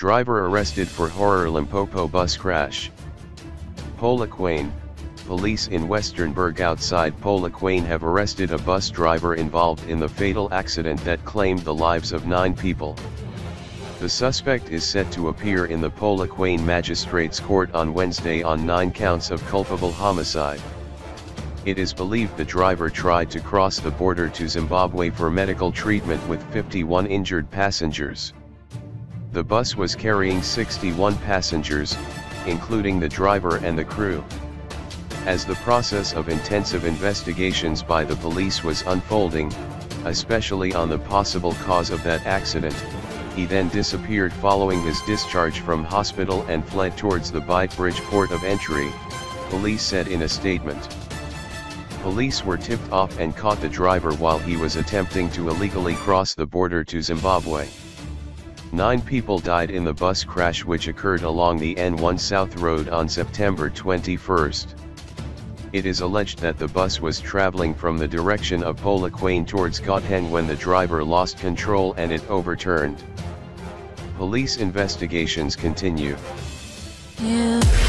Driver arrested for horror Limpopo bus crash. Polokwane, police in Westernburg outside Polokwane have arrested a bus driver involved in the fatal accident that claimed the lives of nine people. The suspect is set to appear in the Polokwane Magistrates Court on Wednesday on nine counts of culpable homicide. It is believed the driver tried to cross the border to Zimbabwe for medical treatment with 51 injured passengers. The bus was carrying 61 passengers, including the driver and the crew. As the process of intensive investigations by the police was unfolding, especially on the possible cause of that accident, he then disappeared following his discharge from hospital and fled towards the Beitbridge port of entry, police said in a statement. Police were tipped off and caught the driver while he was attempting to illegally cross the border to Zimbabwe. Nine people died in the bus crash which occurred along the N1 South Road on September 21. It is alleged that the bus was traveling from the direction of Polokwane towards Gauteng when the driver lost control and it overturned. Police investigations continue. Yeah.